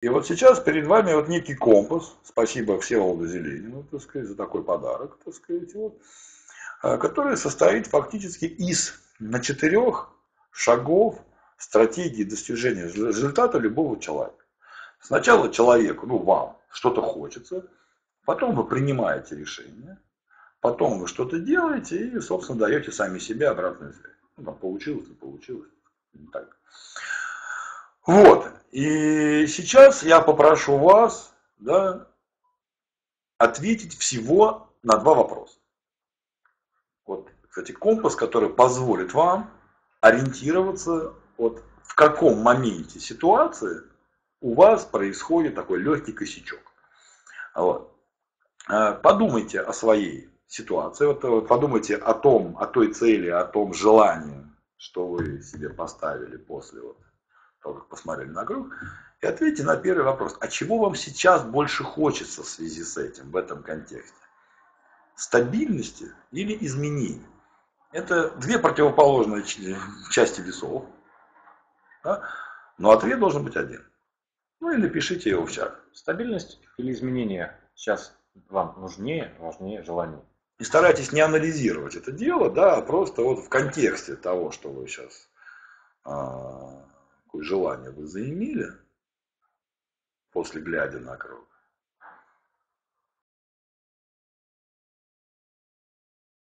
И вот сейчас перед вами вот некий компас, спасибо Всеволоду Зеленину, так сказать, за такой подарок, так сказать, вот, а, который состоит фактически из на четырех шагов стратегии достижения результата любого человека. Сначала человеку, ну вам, что-то хочется, потом вы принимаете решение, потом вы что-то делаете и, собственно, даете сами себе обратную связь. Ну, там получилось, не получилось. Так. Вот. И сейчас я попрошу вас да, ответить всего на два вопроса. Вот, кстати, компас, который позволит вам ориентироваться, вот в каком моменте ситуации у вас происходит такой легкий косячок. Вот. А, подумайте о своей ситуации, вот подумайте о том, о той цели, о том желании, что вы себе поставили после вот того, как посмотрели на круг, и ответьте на первый вопрос. А чего вам сейчас больше хочется в связи с этим, в этом контексте? Стабильности или изменений? Это две противоположные части весов. Да? Но ответ должен быть один. Ну и напишите его в чат. Стабильность или изменения сейчас вам нужнее, важнее желание? И старайтесь не анализировать это дело, да, а просто вот в контексте того, что вы сейчас а, какое желание вы заимели после глядя на круг.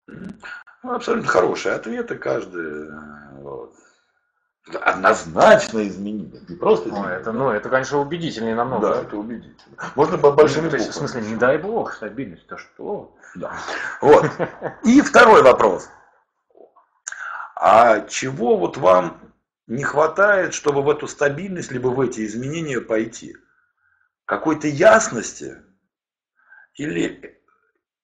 Ну, абсолютно хорошие ответы каждый. Вот. Однозначно изменить. Не просто изменить. Ну, это, ну, это, конечно, убедительнее намного. Да, это убедительно. Можно по большим есть, в смысле, не дай бог, стабильность, то что? Да. Вот. И второй вопрос. А чего вот вам не хватает, чтобы в эту стабильность, либо в эти изменения пойти? Какой-то ясности или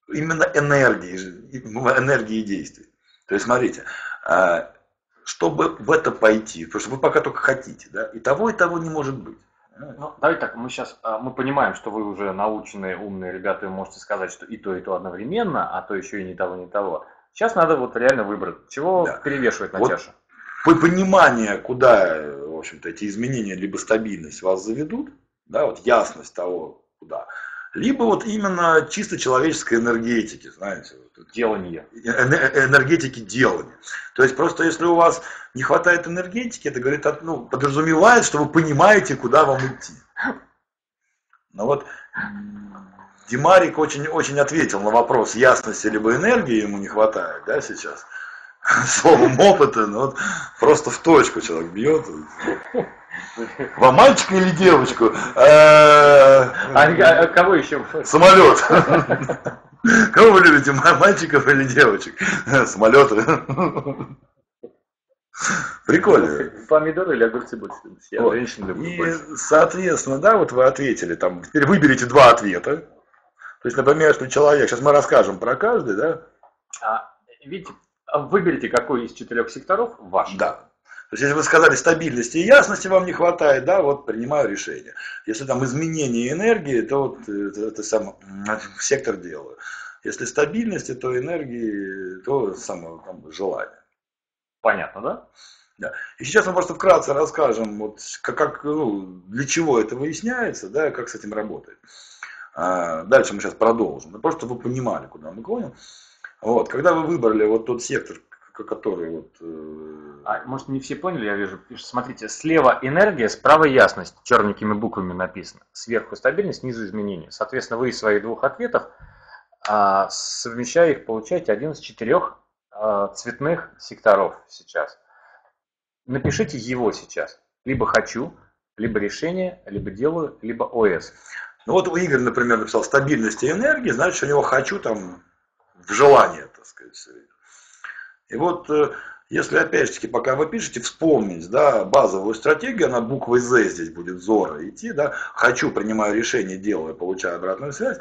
именно энергии, энергии действий? То есть, смотрите, а, чтобы в это пойти, потому что вы пока только хотите, да, и того, и того не может быть. Ну, давайте так, мы сейчас, а, мы понимаем, что вы уже наученные, умные ребята, и можете сказать, что и то, и то одновременно, а то еще и не того, не того. Сейчас надо вот реально выбрать, чего да. перевешивать на вот чашу понимание, куда, в общем-то, эти изменения либо стабильность вас заведут, да, вот ясность того, куда, либо вот именно чисто человеческой энергетики, знаете, делание, энергетики делания. То есть просто если у вас не хватает энергетики, это говорит, ну, подразумевает, что вы понимаете, куда вам идти. Но вот Димарик очень, очень ответил на вопрос ясности либо энергии ему не хватает, да, сейчас словом опыта, но вот просто в точку человек бьет. Вам мальчика или девочку? А, а, а кого еще? Самолет. Кого вы любите, мальчиков или девочек? Самолеты. Прикольно. Помидоры или огурцы больше? Я вот. женщин люблю И, больше. соответственно, да, вот вы ответили, там, теперь выберите два ответа. То есть, например, что человек, сейчас мы расскажем про каждый, да? А, видите, Выберите, какой из четырех секторов ваш. Да. То есть, если вы сказали стабильности и ясности вам не хватает, да, вот принимаю решение. Если там изменение энергии, то вот это, это сам сектор делаю. Если стабильности, то энергии, то самое там, желание. Понятно, да? Да. И сейчас мы просто вкратце расскажем, вот, как, как, ну, для чего это выясняется, да, как с этим работает. А, дальше мы сейчас продолжим. Просто вы понимали, куда мы клоним. Вот, когда вы выбрали вот тот сектор, который вот... Э... А, может, не все поняли, я вижу, смотрите, слева энергия, справа ясность, черненькими буквами написано. Сверху стабильность, снизу изменения. Соответственно, вы из своих двух ответов, а, совмещая их, получаете один из четырех а, цветных секторов сейчас. Напишите его сейчас. Либо хочу, либо решение, либо делаю, либо ОС. Ну вот Игорь, например, написал стабильность и энергия, значит, у него хочу там желание, так сказать. И вот, э, если опять же таки, пока вы пишете, вспомнить, да, базовую стратегию, она буквой Z здесь будет зора идти, да, хочу, принимаю решение, делаю, получаю обратную связь,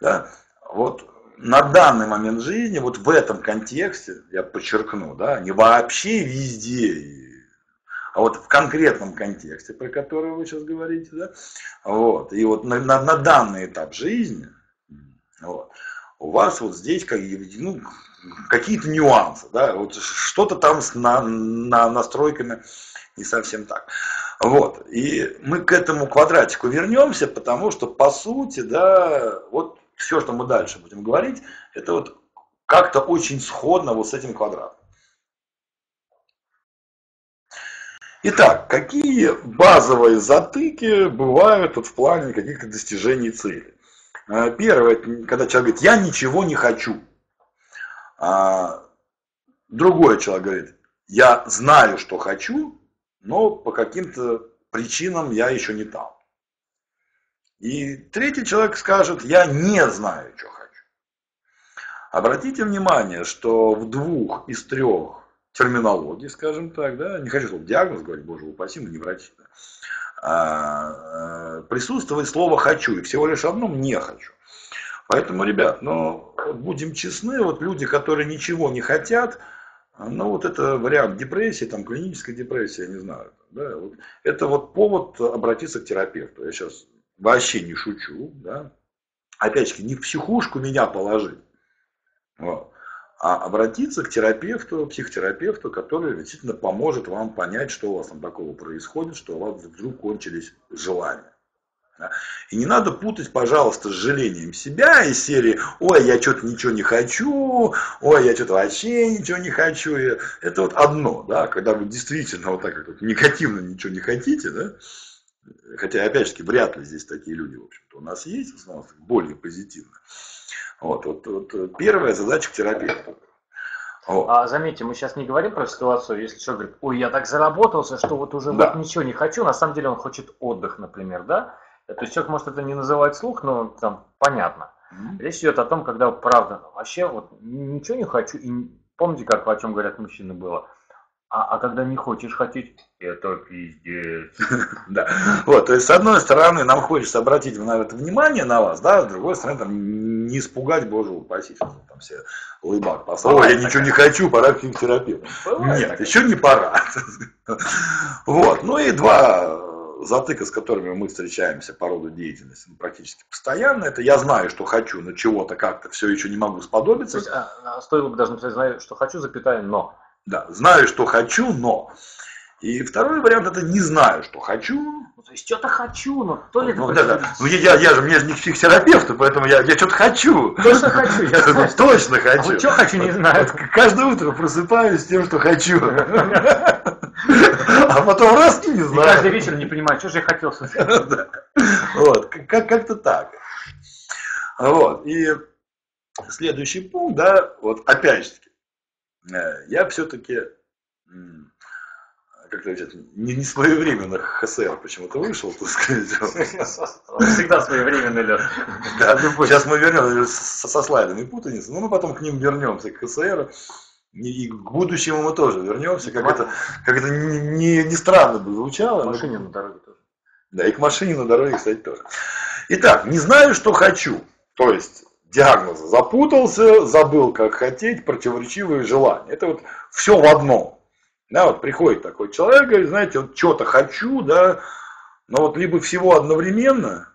да, вот на данный момент жизни, вот в этом контексте, я подчеркну, да, не вообще везде, а вот в конкретном контексте, про который вы сейчас говорите, да, вот, и вот на, на, на данный этап жизни, вот, у вас вот здесь как, ну, какие-то нюансы, да, вот что-то там с на, на настройками не совсем так. Вот. И мы к этому квадратику вернемся, потому что, по сути, да, вот все, что мы дальше будем говорить, это вот как-то очень сходно вот с этим квадратом. Итак, какие базовые затыки бывают вот в плане каких-то достижений цели? А, первое, когда человек говорит, я ничего не хочу. А другой человек говорит, я знаю, что хочу, но по каким-то причинам я еще не там. И третий человек скажет, я не знаю, что хочу. Обратите внимание, что в двух из трех терминологий, скажем так, да, не хочу слово диагноз говорить, боже упаси, мы не врачи, да, присутствует слово «хочу», и всего лишь одном «не хочу». Поэтому, ребят, ну, будем честны, вот люди, которые ничего не хотят, ну, вот это вариант депрессии, там, клинической депрессии, я не знаю. Да, вот, это вот повод обратиться к терапевту. Я сейчас вообще не шучу, да. Опять-таки, не в психушку меня положить, вот, а обратиться к терапевту, психотерапевту, который действительно поможет вам понять, что у вас там такого происходит, что у вас вдруг кончились желания. И не надо путать, пожалуйста, с жалением себя из серии «Ой, я что-то ничего не хочу», «Ой, я что-то вообще ничего не хочу». Это вот одно, да, когда вы действительно вот так вот негативно ничего не хотите, да, хотя, опять же, вряд ли здесь такие люди, в общем-то, у нас есть, в основном, более позитивно. Вот, вот, вот первая задача к терапевту. Вот. А заметьте, мы сейчас не говорим про ситуацию, если человек говорит, ой, я так заработался, что вот уже да. вот ничего не хочу, на самом деле он хочет отдых, например, да? То есть человек может это не называть слух, но там понятно. Mm-hmm. Речь идет о том, когда правда, вообще вот ничего не хочу. И помните, как о чем говорят мужчины было? А, а когда не хочешь хотеть, это пиздец. Да. Вот, то есть, с одной стороны, нам хочется обратить на это внимание на вас, да, с другой стороны, там, не испугать, боже упаси, там все улыбак послал, я ничего не хочу, пора к терапевту. Нет, еще не пора. Вот, ну и два затыка, с которыми мы встречаемся по роду деятельности ну, практически постоянно, это я знаю, что хочу, но чего-то как-то все еще не могу сподобиться. То есть, а, а, стоило бы даже написать, знаю, что хочу, запятая, но. Да, знаю, что хочу, но. И второй вариант это не знаю, что хочу. Ну, то есть что-то хочу, но то ли ну, да, да. ну я, я же мне же не психотерапевт, поэтому я, я что-то хочу. Точно хочу, я знаю, Точно хочу. А вот что хочу, не знаю. Каждое утро просыпаюсь с тем, что хочу. А потом раз и не знаю. И каждый вечер не понимаю, что же я хотел. Вот, как-то так. Вот, и следующий пункт, да, вот опять же я все-таки как-то не, не своевременно ХСР почему-то вышел, так сказать. Всегда своевременный, Леш. Да, сейчас мы вернемся со, со слайдами путаницы, но мы потом к ним вернемся, к ХСР. И к будущему мы тоже вернемся, как это, как это не, не странно бы звучало. К машине на дороге тоже. Да, и к машине на дороге, кстати, тоже. Итак, не знаю, что хочу. То есть, диагноз запутался, забыл, как хотеть, противоречивые желания. Это вот все в одном. Да, вот приходит такой человек, говорит, знаете, вот что-то хочу, да, но вот либо всего одновременно,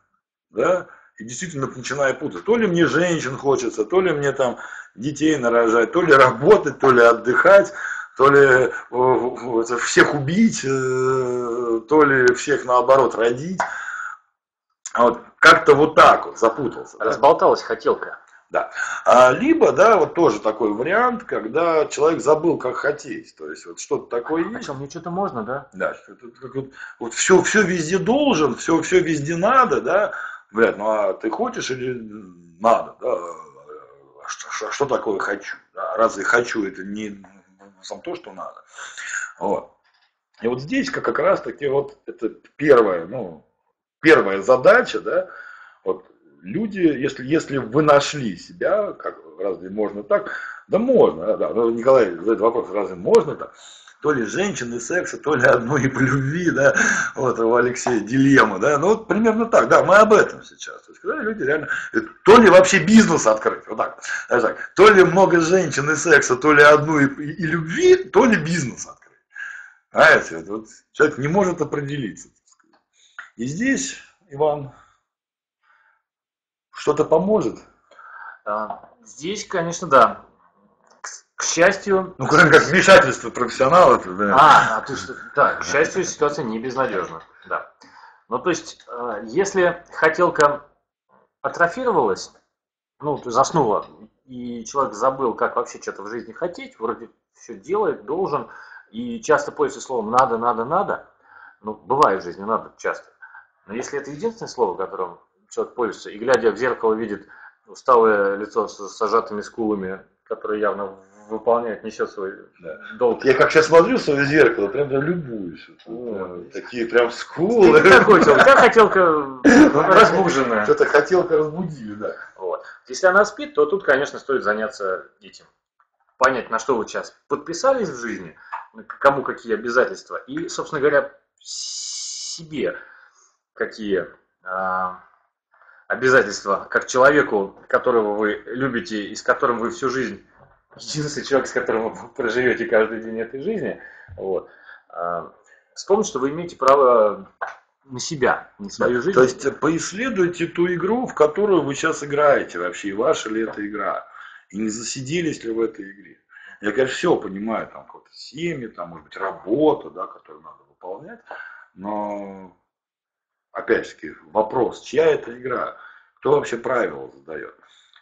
да, и действительно начинаю путать. То ли мне женщин хочется, то ли мне там детей нарожать, то ли работать, то ли отдыхать, то ли э, всех убить, э, то ли всех наоборот родить. А вот как-то вот так вот запутался. Разболталась да? хотелка. Да. А, либо, да, вот тоже такой вариант, когда человек забыл, как хотеть. То есть вот что-то такое есть. Причем мне что-то можно, да? Да. Вот, вот, вот все, все везде должен, все, все везде надо, да. Блядь, ну а ты хочешь или надо, да? что, что такое хочу? Да? Разве хочу это не сам то, что надо? Вот. И вот здесь как, как раз таки вот это первая, ну, первая задача, да, вот люди, если, если вы нашли себя, как разве можно так? Да можно, да, да. Ну, Николай задает вопрос, разве можно так? то ли женщины секса, то ли одно и по любви, да, вот у Алексея дилемма, да, ну вот примерно так, да, мы об этом сейчас, то есть когда люди реально, то ли вообще бизнес открыть, вот так, так, то ли много женщин и секса, то ли одну и, и, и любви, то ли бизнес открыть, знаете, вот человек не может определиться, и здесь, Иван, что-то поможет? А, здесь, конечно, да. К счастью... Ну, кроме как вмешательство профессионалов. Да. А, а ты что? Так, к счастью, ситуация не безнадежна. Да. Ну, то есть, э, если хотелка атрофировалась, ну, ты заснула, и человек забыл, как вообще что-то в жизни хотеть, вроде все делает, должен, и часто пользуется словом «надо, надо, надо», ну, бывает в жизни «надо» часто. Но если это единственное слово, которым человек пользуется, и глядя в зеркало видит усталое лицо с зажатыми скулами, которое явно выполняет, несет свой да. долг. Я как сейчас смотрю в свое зеркало, прям, прям любуюсь. Вот, прям, такие прям скулы. Ты хотел, как хотелка разбуженная. Что-то хотелка разбудили, да. Вот. Если она спит, то тут, конечно, стоит заняться этим. Понять, на что вы сейчас подписались в жизни, кому какие обязательства, и, собственно говоря, себе какие а, обязательства, как человеку, которого вы любите и с которым вы всю жизнь единственный человек, с которым вы проживете каждый день этой жизни, вот, а, вспомните, что вы имеете право на себя, на свою жизнь. То есть поисследуйте ту игру, в которую вы сейчас играете вообще, и ваша ли эта игра, и не засиделись ли в этой игре. Я, конечно, все понимаю, там какие-то семьи, там, может быть, работа, да, которую надо выполнять, но, опять-таки, вопрос, чья это игра, кто вообще правила задает.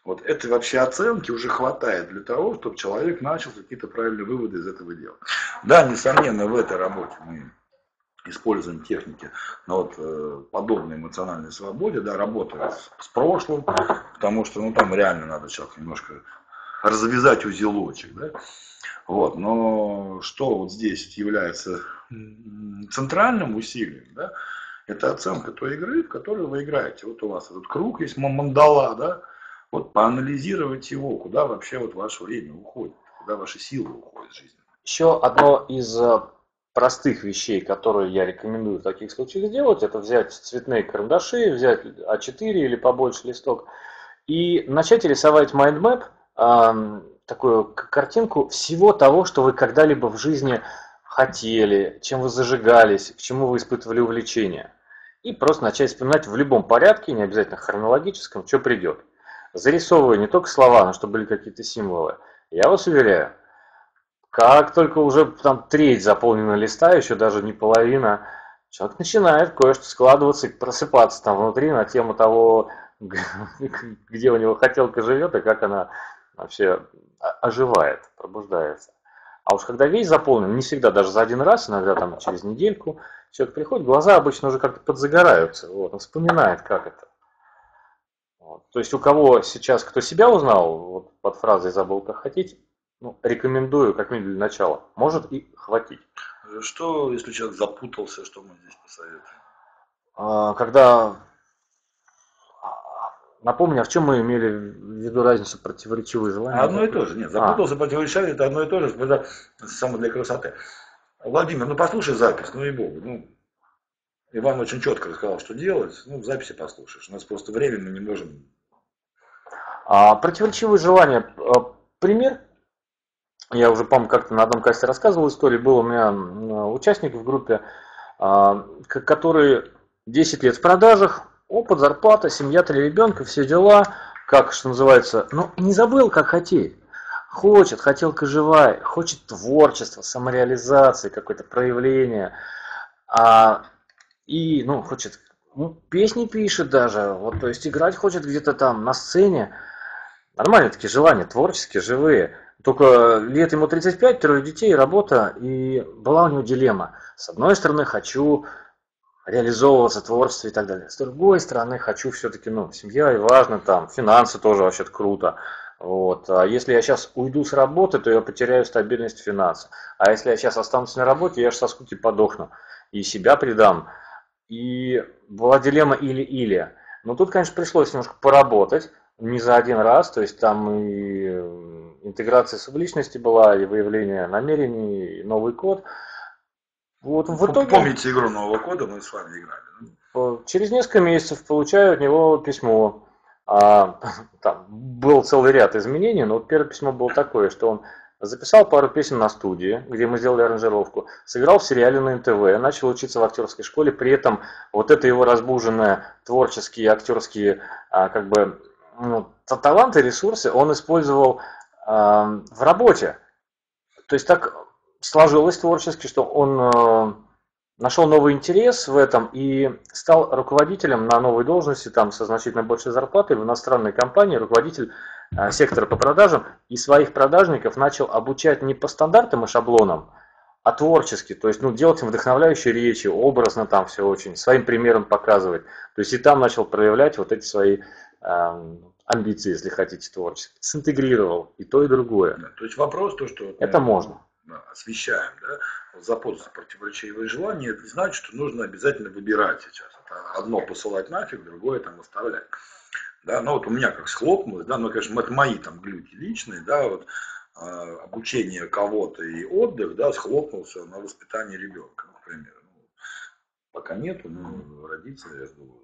Вот этой вообще оценки уже хватает для того, чтобы человек начал какие-то правильные выводы из этого делать. Да, несомненно, в этой работе мы используем техники на вот э, подобной эмоциональной свободе, да, работая с, с прошлым, потому что, ну, там реально надо человек немножко развязать узелочек, да, вот, но что вот здесь является центральным усилием, да, это оценка той игры, в которой вы играете. Вот у вас этот круг есть, мандала, да, вот поанализировать его, куда вообще вот ваше время уходит, куда ваши силы уходят в жизни. Еще одно из э, простых вещей, которые я рекомендую в таких случаях сделать, это взять цветные карандаши, взять А4 или побольше листок и начать рисовать mind map, такую картинку всего того, что вы когда-либо в жизни хотели, чем вы зажигались, к чему вы испытывали увлечение. И просто начать вспоминать в любом порядке, не обязательно хронологическом, что придет зарисовывая не только слова, но чтобы были какие-то символы. Я вас уверяю, как только уже там треть заполнена листа, еще даже не половина, человек начинает кое-что складываться и просыпаться там внутри на тему того, где у него хотелка живет и как она вообще оживает, пробуждается. А уж когда весь заполнен, не всегда даже за один раз, иногда там через недельку, человек приходит, глаза обычно уже как-то подзагораются, вот, он вспоминает, как это. Вот. То есть у кого сейчас, кто себя узнал, вот под фразой «забыл, как хотеть», ну, рекомендую, как минимум для начала. Может и хватить. Что, если человек запутался, что мы здесь посоветуем? А, когда... Напомню, а в чем мы имели в виду разницу противоречивые желания? Одно и то же. Нет, а. запутался, а. противоречивый, это одно и то же. Это само для красоты. Владимир, ну послушай запись, ну и богу. Ну, Иван очень четко рассказал, что делать. Ну, в записи послушаешь. У нас просто время мы не можем. А, противоречивые желания. А, пример. Я уже, по-моему, как-то на одном касте рассказывал историю. Был у меня участник в группе, а, который 10 лет в продажах, опыт, зарплата, семья, три ребенка, все дела. Как, что называется, ну, не забыл, как хотеть. Хочет, хотелка живая, хочет творчества, самореализации, какое-то проявление. А и, ну, хочет, ну, песни пишет даже, вот, то есть играть хочет где-то там на сцене. Нормальные такие желания, творческие, живые. Только лет ему 35, трое детей, работа, и была у него дилемма. С одной стороны, хочу реализовываться в творчестве и так далее. С другой стороны, хочу все-таки, ну, семья и важно, там, финансы тоже вообще-то круто. Вот. А если я сейчас уйду с работы, то я потеряю стабильность финансов. А если я сейчас останусь на работе, я же со скуки подохну. И себя предам. И была дилемма или-или. Но тут, конечно, пришлось немножко поработать, не за один раз, то есть там и интеграция субличности была, и выявление намерений, и новый код. Вот в итоге... Помните игру нового кода, мы с вами играли. Через несколько месяцев получаю от него письмо. А, там был целый ряд изменений, но вот первое письмо было такое, что он Записал пару песен на студии, где мы сделали аранжировку. Сыграл в сериале на НТВ, начал учиться в актерской школе. При этом вот это его разбуженные творческие, актерские а, как бы, ну, таланты, ресурсы он использовал а, в работе. То есть так сложилось творчески, что он нашел новый интерес в этом и стал руководителем на новой должности, там со значительно большей зарплатой в иностранной компании, руководитель э, сектора по продажам, и своих продажников начал обучать не по стандартам и шаблонам, а творчески, то есть ну, делать им вдохновляющие речи, образно там все очень, своим примером показывать. То есть и там начал проявлять вот эти свои э, амбиции, если хотите, творческие. Синтегрировал и то, и другое. Да, то есть вопрос то, что... Это можно освещаем, да, запутаться противоречивые желания, это значит, что нужно обязательно выбирать сейчас. Это одно посылать нафиг, другое там оставлять. Да, ну вот у меня как схлопнулось, да, ну, конечно, это мои там глюки личные, да, вот э, обучение кого-то и отдых, да, схлопнулся на воспитание ребенка, например. Ну, пока нету, но родиться, я думаю,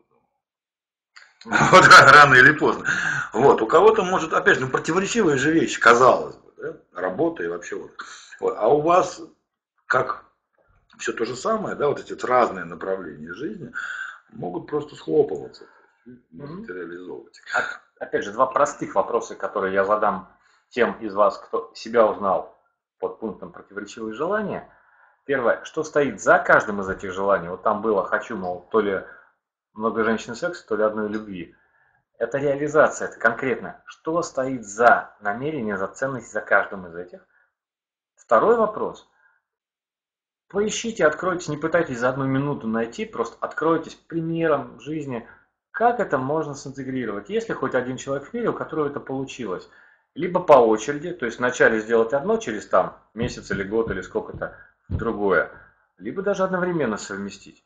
вот рано или поздно. Вот, у кого-то может, опять же, ну, противоречивые же вещи, казалось бы, да, работа и вообще вот. Вот. А у вас как все то же самое, да, вот эти вот разные направления жизни могут просто схлопываться, можете mm-hmm. реализовывать. Опять же, два простых вопроса, которые я задам тем из вас, кто себя узнал под пунктом противоречивые желания. Первое, что стоит за каждым из этих желаний? Вот там было «хочу», мол, то ли много женщин секса, то ли одной любви. Это реализация, это конкретно. Что стоит за намерение, за ценность за каждым из этих? Второй вопрос. Поищите, откройте, не пытайтесь за одну минуту найти, просто откройтесь примером жизни, как это можно синтегрировать. Если хоть один человек в мире, у которого это получилось, либо по очереди, то есть вначале сделать одно через там месяц или год или сколько-то другое, либо даже одновременно совместить.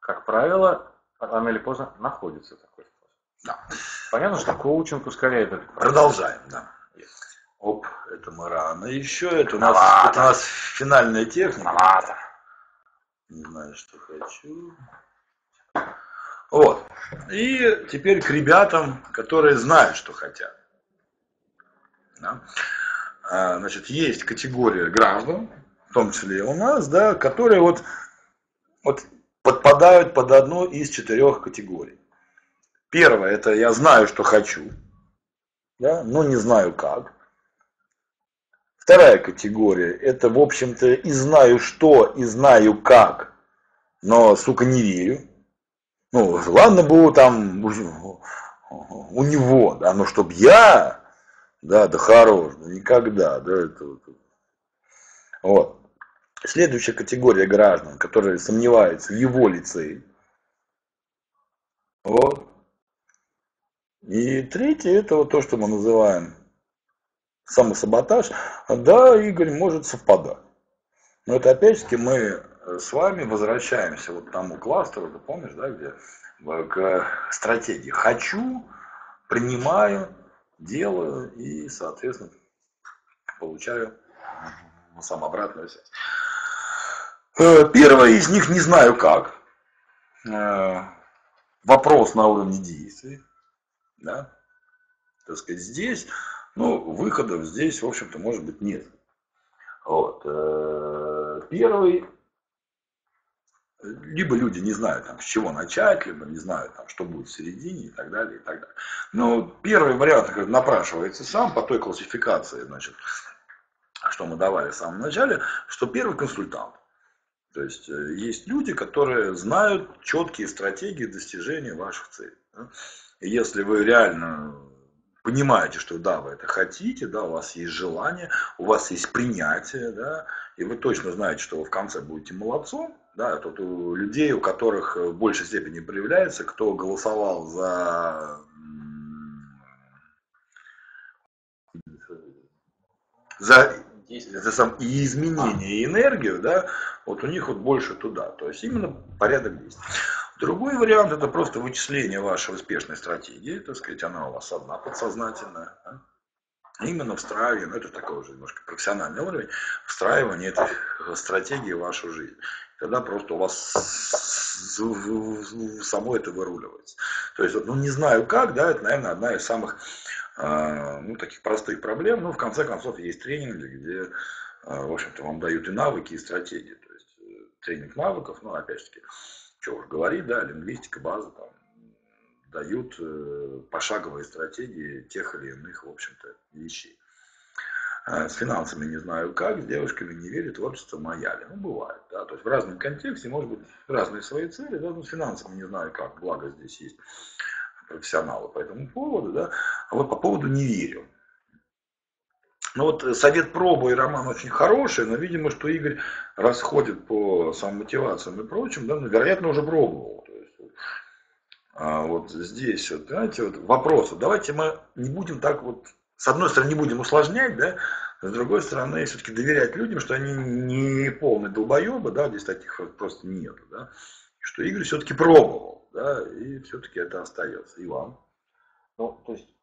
Как правило, рано или поздно находится такой способ. Да. Понятно, что коучинг ускоряет это. Продолжаем, да. Оп, это мы рано еще. Это у нас, это у нас финальная техника. Малата. Не знаю, что хочу. Вот. И теперь к ребятам, которые знают, что хотят. Да? А, значит, есть категория граждан, в том числе и у нас, да, которые вот, вот подпадают под одну из четырех категорий. Первое, это я знаю, что хочу, да, но не знаю как. Вторая категория, это, в общем-то, и знаю что, и знаю как, но, сука, не верю. Ну, ладно было там у него, да, но чтоб я, да, да хорош, да никогда, да, это вот. вот. Следующая категория граждан, которые сомневаются в его лице. Вот. И третье, это вот то, что мы называем самосаботаж, да, Игорь, может совпадать. Но это опять-таки мы с вами возвращаемся вот к тому кластеру, ты помнишь, да, где к стратегии. Хочу, принимаю, делаю и, соответственно, получаю сам обратную связь. Э, первое из них не знаю как. Э, вопрос на уровне действий. Да? Так сказать, здесь ну, выходов здесь, в общем-то, может быть, нет. Вот. Э, первый, либо люди не знают, там, с чего начать, либо не знают, там, что будет в середине и так далее, и так далее. Но первый вариант как напрашивается сам по той классификации, значит, что мы давали в самом начале, что первый консультант. То есть э, есть люди, которые знают четкие стратегии достижения ваших целей. Если вы реально понимаете, что да, вы это хотите, да, у вас есть желание, у вас есть принятие, да, и вы точно знаете, что вы в конце будете молодцом, да, тут у людей, у которых в большей степени проявляется, кто голосовал за за, за сам, и изменение, и энергию, да, вот у них вот больше туда. То есть именно порядок действий. Другой вариант это просто вычисление вашей успешной стратегии, так сказать, она у вас одна подсознательная. Да? Именно встраивание, ну это такой уже немножко профессиональный уровень, встраивание этой стратегии в вашу жизнь. Тогда просто у вас само это выруливается. То есть, ну не знаю как, да, это, наверное, одна из самых а, ну, таких простых проблем. Но в конце концов есть тренинги, где, а, в общем-то, вам дают и навыки, и стратегии. То есть э, тренинг навыков, ну, опять же что уж говорить, да, лингвистика, база, там, дают э, пошаговые стратегии тех или иных, в общем-то, вещей. С финансами не знаю как, с девушками не верю, творчество маяли. Ну, бывает, да. То есть в разном контексте, может быть, разные свои цели, да, но с финансами не знаю как, благо здесь есть профессионалы по этому поводу, да. А вот по поводу не верю. Ну вот э, совет проба и роман очень хороший, но видимо, что Игорь расходит по самомотивациям и прочим, да, ну, вероятно, уже пробовал. Есть, а вот здесь, вот, знаете, вот вопрос. Давайте мы не будем так вот, с одной стороны, не будем усложнять, да, с другой стороны, все-таки доверять людям, что они не полные долбоебы, да, здесь таких просто нет, да, что Игорь все-таки пробовал, да, и все-таки это остается. И вам. Ну, то есть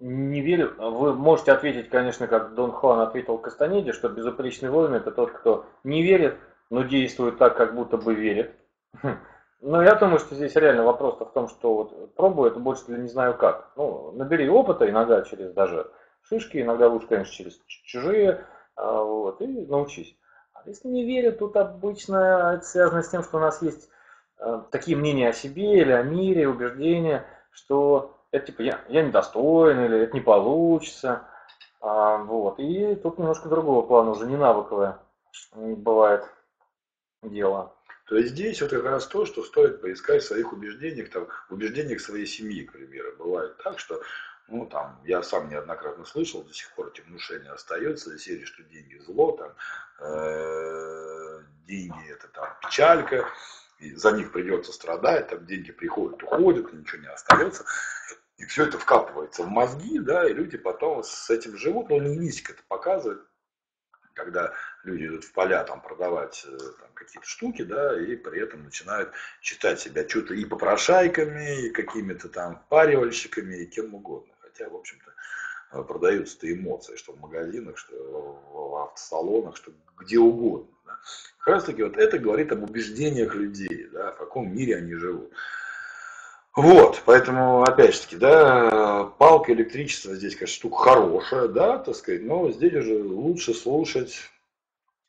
не верю. Вы можете ответить, конечно, как Дон Хуан ответил Кастанеде, что безупречный воин это тот, кто не верит, но действует так, как будто бы верит. Но я думаю, что здесь реально вопрос в том, что вот пробую это больше для не знаю как. Ну, набери опыта иногда через даже шишки, иногда лучше, конечно, через чужие, а, вот, и научись. А если не верят, тут обычно это связано с тем, что у нас есть а, такие мнения о себе или о мире, убеждения, что это типа я, я недостоин или это не получится. А, вот. И тут немножко другого плана, уже не навыковое бывает дело. То есть здесь вот как раз то, что стоит поискать в своих убеждениях, там, в убеждениях своей семьи, к примеру. Бывает так, что, ну, там, я сам неоднократно слышал, до сих пор эти внушения остается, из серии, что деньги зло, там, э, деньги это там печалька, и за них придется страдать, там деньги приходят, уходят, ничего не остается. И все это вкапывается в мозги, да, и люди потом с этим живут. Но лингвистика это показывает, когда люди идут в поля там продавать э, там, какие-то штуки, да, и при этом начинают считать себя что-то и попрошайками, и какими-то там паривальщиками, и кем угодно. Хотя, в общем-то, э, продаются-то эмоции, что в магазинах, что в автосалонах, что где угодно. Да. Как раз таки вот это говорит об убеждениях людей, да, в каком мире они живут. Вот, поэтому, опять же таки, да, палка электричество здесь, конечно, штука хорошая, да, так сказать, но здесь уже лучше слушать,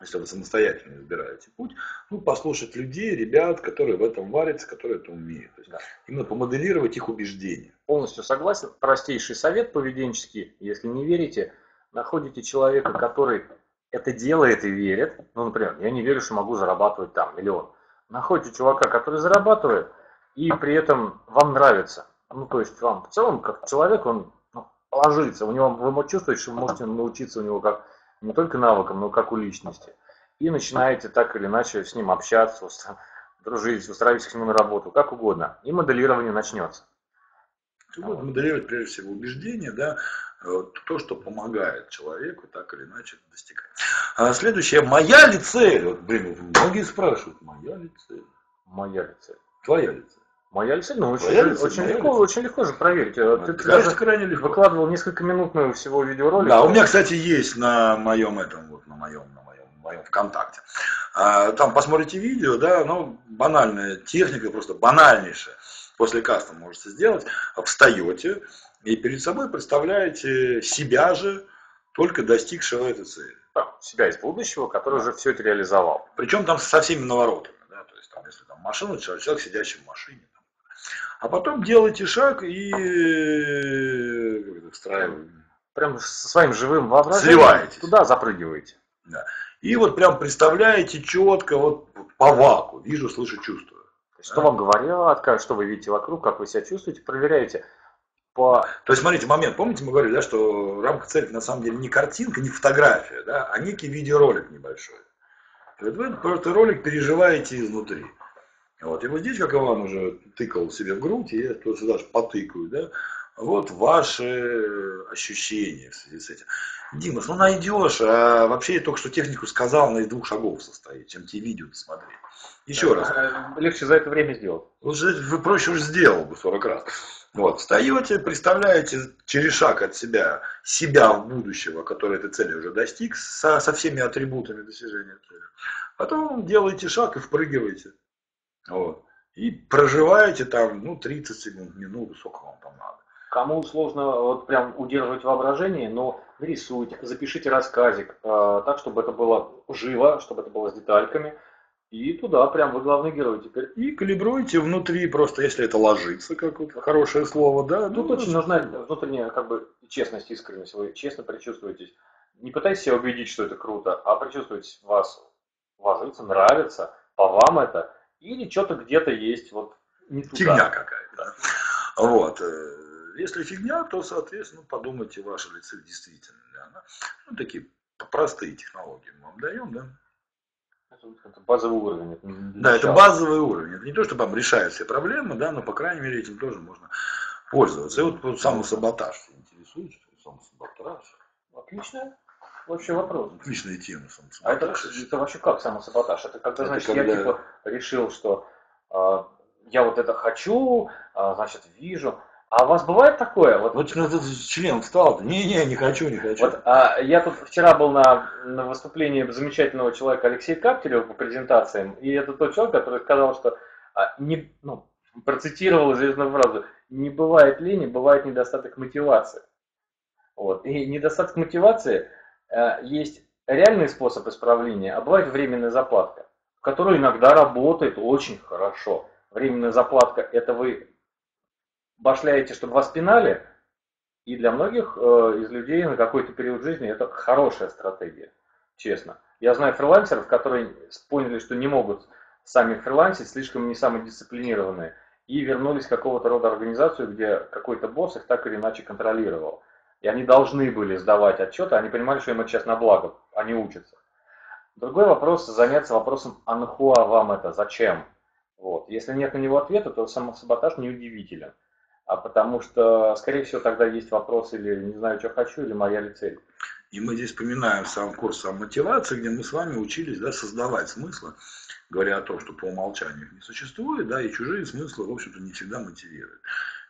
если вы самостоятельно избираете путь, ну, послушать людей, ребят, которые в этом варятся, которые это умеют. То есть, да. Именно помоделировать их убеждения. Полностью согласен. Простейший совет поведенческий, если не верите, находите человека, который это делает и верит. Ну, например, я не верю, что могу зарабатывать там миллион. Находите чувака, который зарабатывает, и при этом вам нравится. Ну, то есть вам в целом, как человек, он ну, ложится. У него, вы чувствуете, что вы можете научиться у него как не только навыкам, но как у личности. И начинаете так или иначе с ним общаться, дружить, устраивать к нему на работу, как угодно. И моделирование начнется. Будет моделировать прежде всего убеждения, да, то, что помогает человеку так или иначе достигать. А следующее, моя ли цель? Вот, блин, многие спрашивают, моя ли цель? Моя ли цель? Твоя ли цель? Моя лица, ну очень, лица, очень легко, лица. очень легко же проверить. Ну, ты, ты даже крайне легко. выкладывал несколько минутную всего видеоролика. Да, у меня, кстати, есть на моем этом, вот на моем, на моем, на моем ВКонтакте. А, там посмотрите видео, да, ну, банальная техника, просто банальнейшая. После каста можете сделать. Встаете и перед собой представляете себя же, только достигшего этой цели. Да, себя из будущего, который уже все это реализовал. Причем там со всеми наворотами. Да, то есть там, если там машина, человек, сидящий в машине а потом делайте шаг и. Прям со своим живым воображением Сливаетесь. туда запрыгиваете. Да. И вот прям представляете четко, вот по ваку, вижу, слышу, чувствую. Что да? вам говорят, как, что вы видите вокруг, как вы себя чувствуете, проверяете. По... То есть, смотрите, момент, помните, мы говорили, да, что рамка цели на самом деле не картинка, не фотография, да, а некий видеоролик небольшой. И вот вы этот ролик переживаете изнутри. Вот. И вот здесь, как Иван уже тыкал себе в грудь, и я тоже сюда же потыкаю, да, вот ваши ощущения в связи с этим. Димас, ну найдешь, а вообще я только что технику сказал, она из двух шагов состоит, чем тебе видео посмотреть. Еще раз. А, легче за это время сделать. Уже, вы проще уже сделал бы 40 раз. Вот, встаете, представляете через шаг от себя, себя в будущего, который этой цели уже достиг, со, со всеми атрибутами достижения цели. Потом делаете шаг и впрыгиваете. Вот. И проживаете там, ну, 30 секунд, минуту, сколько вам там надо. Кому сложно вот прям удерживать воображение, но рисуйте, запишите рассказик, э, так, чтобы это было живо, чтобы это было с детальками. И туда прям вы главный герой теперь. И калибруйте внутри, просто если это ложится, как вот хорошее слово, да. Тут ну, очень нужна внутренняя как бы честность, искренность. Вы честно предчувствуете не пытайтесь себя убедить, что это круто, а почувствовать вас ложится, нравится, по вам это, или что-то где-то есть вот не туда. Фигня какая-то. Вот. Если фигня, то, соответственно, подумайте, ваша ли цель действительно ли она. Ну, такие простые технологии мы вам даем, да. Это базовый уровень. Это да, это базовый уровень. Это не то, что вам решает все проблемы, да, но, по крайней мере, этим тоже можно пользоваться. И вот, вот самосаботаж интересует, самосаботаж. Отлично. Вообще вопрос. Отличная тема самосаботаж. А это, это вообще как самосаботаж? Это когда, это значит, когда... я типа решил, что э, я вот это хочу, э, значит, вижу, а у вас бывает такое? Вот, вот этот член встал, не-не, не хочу, не хочу. Вот, а, я тут вчера был на, на выступлении замечательного человека Алексея Каптелева по презентациям, и это тот человек, который сказал, что а, не, ну, процитировал известную фразу, не бывает лени, бывает недостаток мотивации. Вот. И недостаток мотивации есть реальный способ исправления, а бывает временная заплатка, которая иногда работает очень хорошо. Временная заплатка – это вы башляете, чтобы вас пинали, и для многих э, из людей на какой-то период жизни это хорошая стратегия, честно. Я знаю фрилансеров, которые поняли, что не могут сами фрилансить, слишком не самодисциплинированные, и вернулись в какого-то рода организацию, где какой-то босс их так или иначе контролировал. И они должны были сдавать отчеты, они понимали, что им это сейчас на благо, они учатся. Другой вопрос, заняться вопросом, а нахуа вам это, зачем? Вот. Если нет на него ответа, то самосаботаж неудивителен а потому что, скорее всего, тогда есть вопрос или не знаю, что хочу, или моя ли цель. И мы здесь вспоминаем сам курс самомотивации, где мы с вами учились да, создавать смыслы, говоря о том, что по умолчанию их не существует, да, и чужие смыслы, в общем-то, не всегда мотивируют.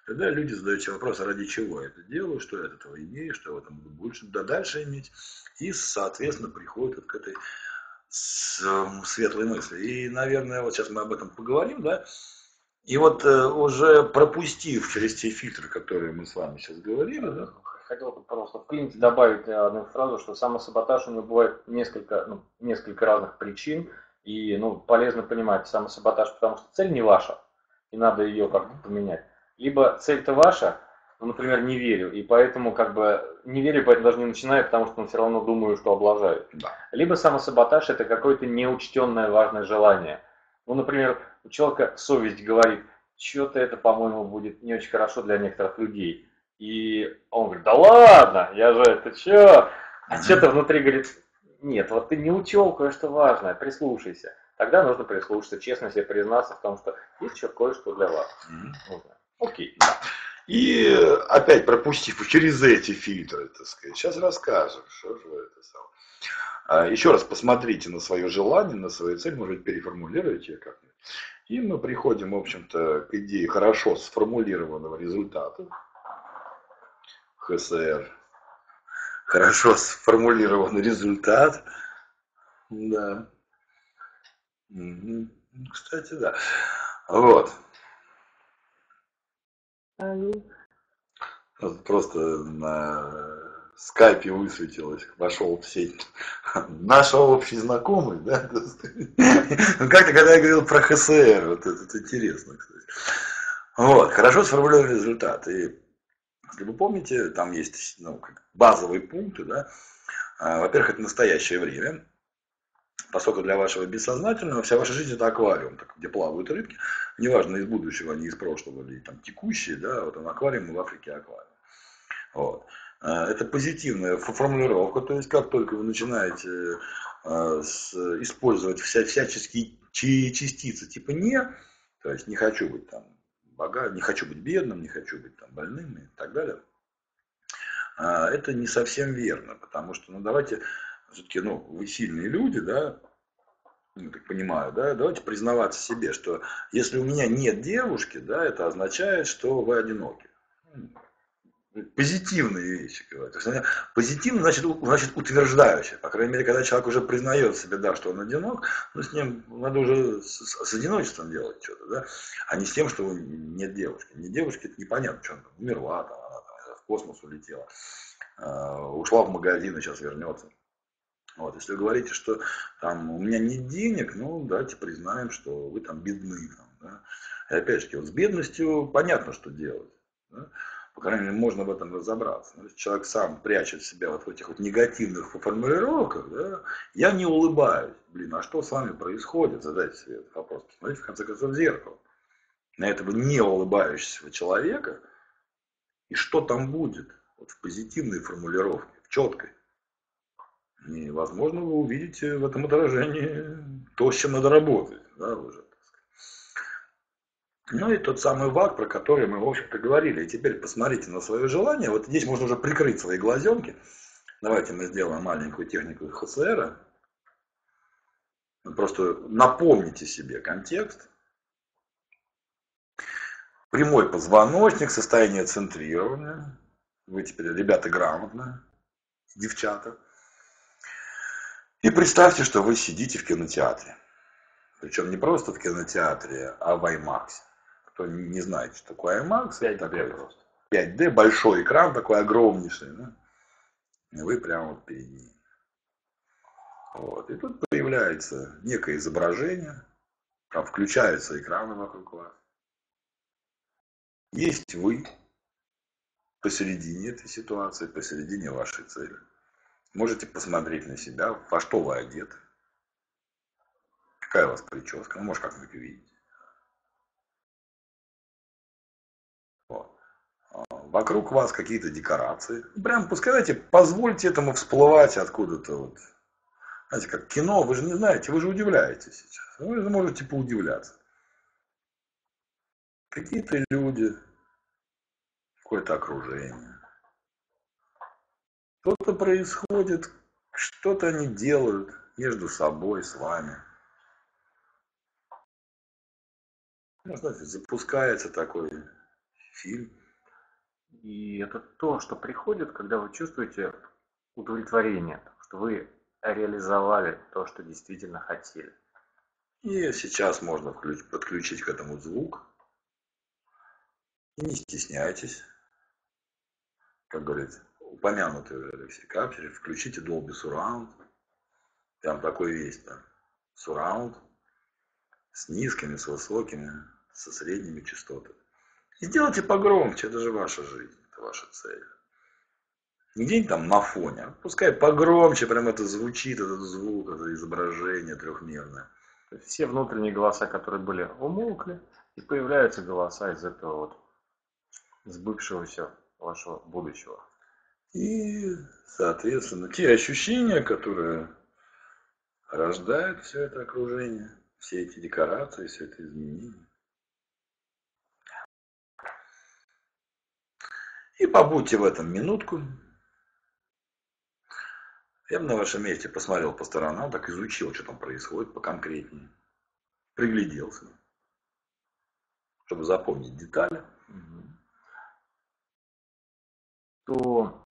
Тогда люди задают себе вопрос, ради чего я это делаю, что я от этого имею, что я в этом буду больше, да дальше иметь. И, соответственно, приходят к этой светлой мысли. И, наверное, вот сейчас мы об этом поговорим, да, и вот э, уже пропустив через те фильтры, которые мы с вами сейчас говорили, да? Хотел бы просто в добавить одну фразу, что самосаботаж у него бывает несколько, ну, несколько разных причин. И ну, полезно понимать самосаботаж, потому что цель не ваша, и надо ее как-то поменять. Либо цель-то ваша, ну, например, не верю, и поэтому как бы не верю, поэтому даже не начинаю, потому что ну, все равно думаю, что облажаю. Да. Либо самосаботаж это какое-то неучтенное важное желание. Ну, например, у человека совесть говорит, что-то это, по-моему, будет не очень хорошо для некоторых людей. И он говорит, да ладно, я же это что? А что-то внутри говорит, нет, вот ты не учел кое-что важное, прислушайся. Тогда нужно прислушаться, честно себе признаться в том, что есть еще кое-что для вас. Нужно. Окей, да. И опять пропустив через эти фильтры, так сказать, сейчас расскажем, что же это самое. А, еще раз посмотрите на свое желание, на свою цель, может быть, переформулируйте как-нибудь. И мы приходим, в общем-то, к идее хорошо сформулированного результата. ХСР. Хорошо сформулированный результат. Да. Кстати, да. Вот. Просто на скайпе высветилось, вошел в сеть. Наш общий знакомый, да, ну как-то, когда я говорил про ХСР, вот это, это интересно, кстати. Вот, хорошо сформулировали результат. И, если вы помните, там есть ну, базовые пункты, да, а, во-первых, это настоящее время, поскольку для вашего бессознательного вся ваша жизнь это аквариум, так, где плавают рыбки, неважно из будущего, не из прошлого, или там текущие, да, вот он аквариум, в Африке аквариум. Вот. А, это позитивная формулировка, то есть как только вы начинаете а, использовать вся, всяческие частицы типа «не», то есть не хочу быть там богатым, не хочу быть бедным, не хочу быть там больным и так далее, а, это не совсем верно, потому что, ну давайте, все-таки, ну, вы сильные люди, да, ну, так понимаю, да, давайте признаваться себе, что если у меня нет девушки, да, это означает, что вы одиноки позитивные вещи говорят. Позитивно значит, значит утверждающее. По крайней мере, когда человек уже признает себе, да, что он одинок, ну с ним надо уже с, с одиночеством делать что-то, да, а не с тем, что нет девушки. Не девушки, это непонятно, что она умерла, там, она там, в космос улетела, э, ушла в магазин и сейчас вернется. Вот, если вы говорите, что там у меня нет денег, ну давайте признаем, что вы там бедны. Там, да. И опять же, вот с бедностью понятно, что делать. Да? По крайней мере, можно в этом разобраться. Но если человек сам прячет себя вот в этих вот негативных формулировках, да, я не улыбаюсь. Блин, а что с вами происходит? Задайте себе этот вопрос. Посмотрите, в конце концов, в зеркало. На этого не улыбающегося человека. И что там будет? Вот в позитивной формулировке, в четкой. И, возможно, вы увидите в этом отражении то, с чем надо работать. Да, уже. Ну и тот самый ВАК, про который мы, в общем-то, говорили. И теперь посмотрите на свое желание. Вот здесь можно уже прикрыть свои глазенки. Давайте мы сделаем маленькую технику ХСР. Просто напомните себе контекст. Прямой позвоночник, состояние центрирования. Вы теперь ребята грамотные, девчата. И представьте, что вы сидите в кинотеатре. Причем не просто в кинотеатре, а в IMAX. Кто не знает, что такое IMAX, 5D такой, просто. 5D, большой экран такой огромнейший. Да? И вы прямо вот перед ним. Вот. И тут появляется некое изображение, там включаются экраны вокруг вас. Есть вы посередине этой ситуации, посередине вашей цели. Можете посмотреть на себя, во что вы одеты, какая у вас прическа, ну, может как-нибудь увидеть. А, вокруг вас какие-то декорации. Прям пускай, знаете, позвольте этому всплывать откуда-то вот. Знаете, как кино, вы же не знаете, вы же удивляетесь сейчас. Вы же можете поудивляться. Какие-то люди, какое-то окружение. Что-то происходит, что-то они делают между собой, с вами. Ну, знаете, запускается такой фильм. И это то, что приходит, когда вы чувствуете удовлетворение, что вы реализовали то, что действительно хотели. И сейчас можно подключить к этому звук. И не стесняйтесь. Как говорится, упомянутый уже Алексей включите Dolby Surround. Там такой есть там Surround с низкими, с высокими, со средними частотами. Сделайте погромче, это же ваша жизнь, это ваша цель. Не где-нибудь там на фоне, а пускай погромче прям это звучит, этот звук, это изображение трехмерное. Все внутренние голоса, которые были, умолкли, и появляются голоса из этого вот сбывшегося вашего будущего. И, соответственно, те ощущения, которые рождают все это окружение, все эти декорации, все это изменение. И побудьте в этом минутку. Я бы на вашем месте посмотрел по сторонам, так изучил, что там происходит поконкретнее. Пригляделся, чтобы запомнить детали. То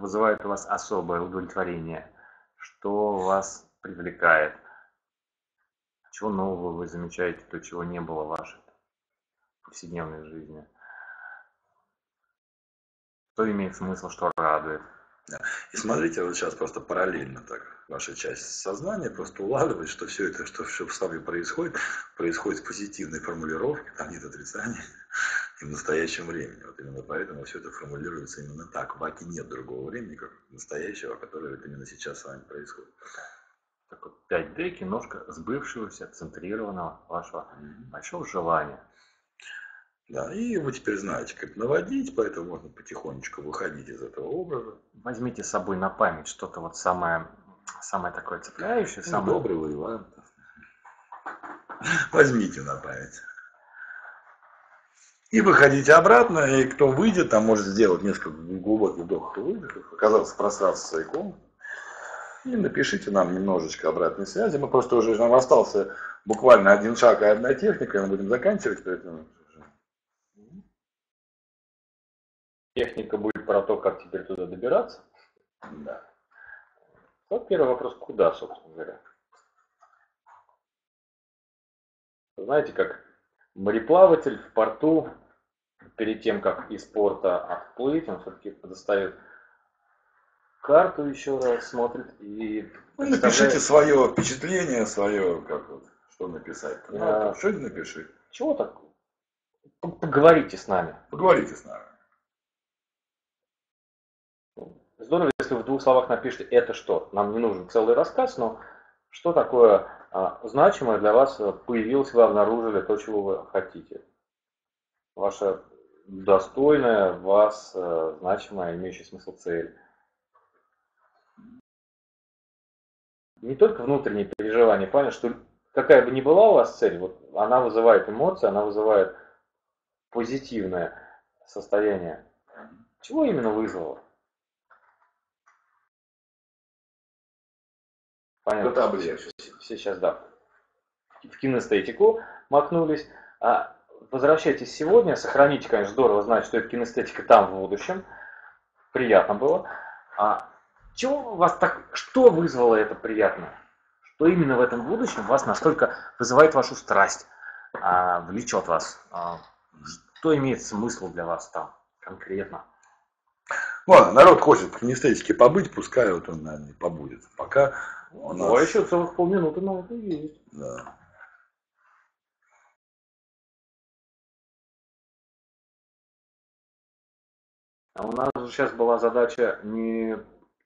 вызывает у вас особое удовлетворение, что вас привлекает, чего нового вы замечаете, то, чего не было в вашей повседневной жизни, что имеет смысл, что радует. Да. И смотрите, вот сейчас просто параллельно так ваша часть сознания просто улавливает, что все это, что, что с вами происходит, происходит в позитивной формулировке, там нет отрицания в настоящем времени. Вот именно поэтому все это формулируется именно так. В Аке нет другого времени, как настоящего, которое вот именно сейчас с вами происходит. Так вот, 5D киношка сбывшегося, центрированного вашего большого желания. Да, и вы теперь знаете, как наводить, поэтому можно потихонечку выходить из этого образа. Возьмите с собой на память что-то вот самое, самое такое цепляющее. Ну, самое... Добрый Иван. Возьмите на память. И выходите обратно, и кто выйдет, там может сделать несколько глубоких вдохов, кто выйдет, оказался в пространстве своей комнаты. И напишите нам немножечко обратной связи. Мы просто уже нам остался буквально один шаг и одна техника, и мы будем заканчивать, поэтому Техника будет про то, как теперь туда добираться. Да. Вот первый вопрос, куда, собственно говоря. Знаете, как мореплаватель в порту, перед тем, как из порта отплыть, он все-таки достает карту еще раз, смотрит и... Вы напишите свое впечатление, свое, как вот, что написать. А... Что напиши. Чего так? Поговорите с нами. Поговорите с нами. если вы в двух словах напишите «это что?», нам не нужен целый рассказ, но что такое а, значимое для вас появилось, вы обнаружили то, чего вы хотите. Ваша достойная, вас а, значимая, имеющая смысл цель. Не только внутренние переживания, понятно, что какая бы ни была у вас цель, вот она вызывает эмоции, она вызывает позитивное состояние. Чего именно вызвало? Понятно. Это облегчит. Все сейчас, да. В кинестетику макнулись. А возвращайтесь сегодня, сохраните, конечно, здорово знать, что это кинестетика там в будущем. Приятно было. А чего вас так, что вызвало это приятное? Что именно в этом будущем вас настолько вызывает вашу страсть, а, влечет вас? А, что имеет смысл для вас там конкретно? Ладно, народ хочет в кинестетике побыть, пускай вот он, наверное, побудет. Пока у нас... Ну, а еще целых полминуты на это есть. Да. А у нас же сейчас была задача не,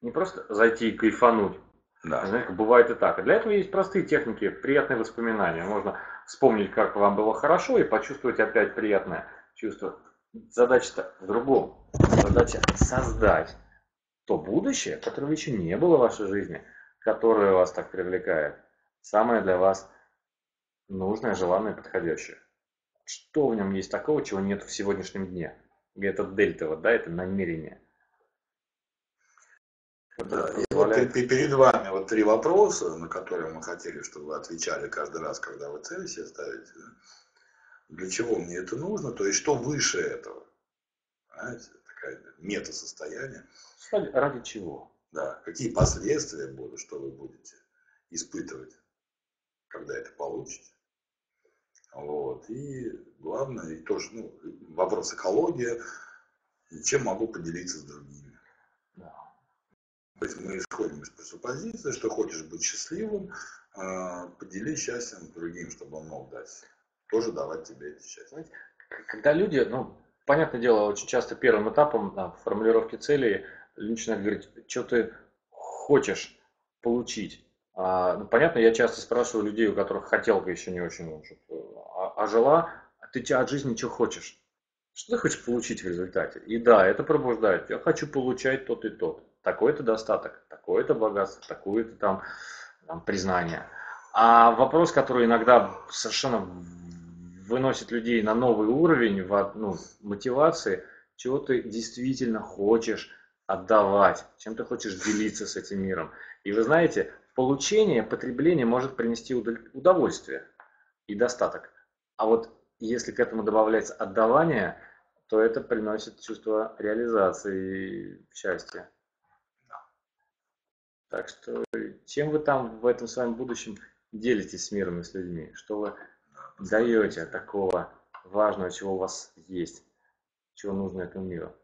не просто зайти и кайфануть. Да. Знаете, бывает и так. И для этого есть простые техники, приятные воспоминания. Можно вспомнить, как вам было хорошо, и почувствовать опять приятное чувство. Задача-то в другом. Задача создать то будущее, которого еще не было в вашей жизни – которое вас так привлекает, самое для вас нужное, желанное, подходящее. Что в нем есть такого, чего нет в сегодняшнем дне? Это дельта, вот, да, это намерение. Да, и вот перед вами вот три вопроса, на которые мы хотели, чтобы вы отвечали каждый раз, когда вы цель себе ставите. Для чего мне это нужно? То есть, что выше этого? Понимаете? Такая мета-состояние. Ради чего? Да, какие последствия будут, что вы будете испытывать, когда это получите. Вот. И главное, и тоже ну, вопрос экологии, чем могу поделиться с другими. Да. То есть мы исходим из пресуппозиции, что хочешь быть счастливым, а, поделись счастьем другим, чтобы он мог дать. Тоже давать тебе это счастье. Когда люди, ну, понятное дело, очень часто первым этапом да, формулировки целей лично говорить, что ты хочешь получить. А, ну, понятно, я часто спрашиваю людей, у которых хотелка еще не очень, а, а жила, а ты от жизни что хочешь? Что ты хочешь получить в результате? И да, это пробуждает. Я хочу получать тот и тот. Такой-то достаток, такое-то богатство, такое-то там, там признание. А вопрос, который иногда совершенно выносит людей на новый уровень в, ну, мотивации, чего ты действительно хочешь отдавать, чем ты хочешь делиться с этим миром. И вы знаете, получение, потребление может принести удовольствие и достаток. А вот если к этому добавляется отдавание, то это приносит чувство реализации и счастья. Так что чем вы там в этом своем будущем делитесь с миром и с людьми? Что вы даете такого важного, чего у вас есть, чего нужно этому миру?